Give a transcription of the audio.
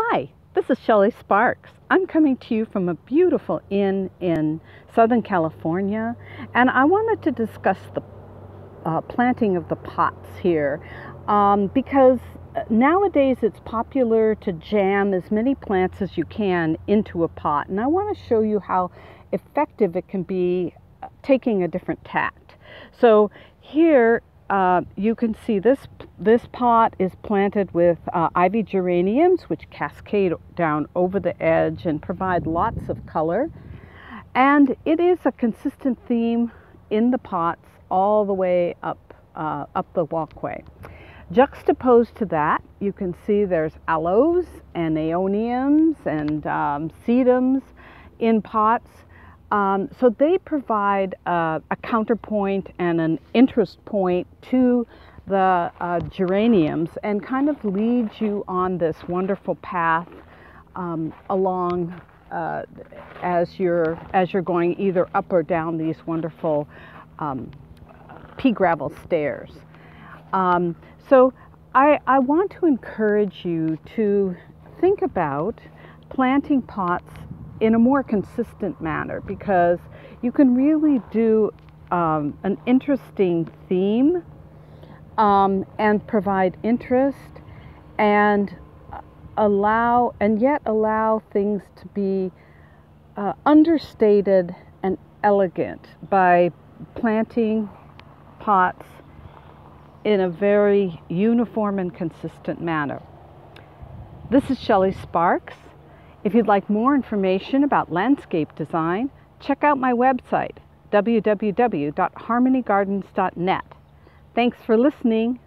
Hi, this is Shelley Sparks. I'm coming to you from a beautiful inn in Southern California, and I wanted to discuss the uh, planting of the pots here um, because nowadays it's popular to jam as many plants as you can into a pot, and I want to show you how effective it can be uh, taking a different tact. So here uh, you can see this this pot is planted with uh, ivy geraniums which cascade down over the edge and provide lots of color. And it is a consistent theme in the pots all the way up uh, up the walkway. Juxtaposed to that you can see there's aloes and aeoniums and um, sedums in pots um, so they provide a counterpoint and an interest point to the uh, geraniums and kind of leads you on this wonderful path um, along uh, as you're as you're going either up or down these wonderful um, pea gravel stairs. Um, so I, I want to encourage you to think about planting pots in a more consistent manner because you can really do um, an interesting theme um, and provide interest and allow and yet allow things to be uh, understated and elegant by planting pots in a very uniform and consistent manner. This is Shelley Sparks if you'd like more information about landscape design, check out my website, www.harmonygardens.net. Thanks for listening.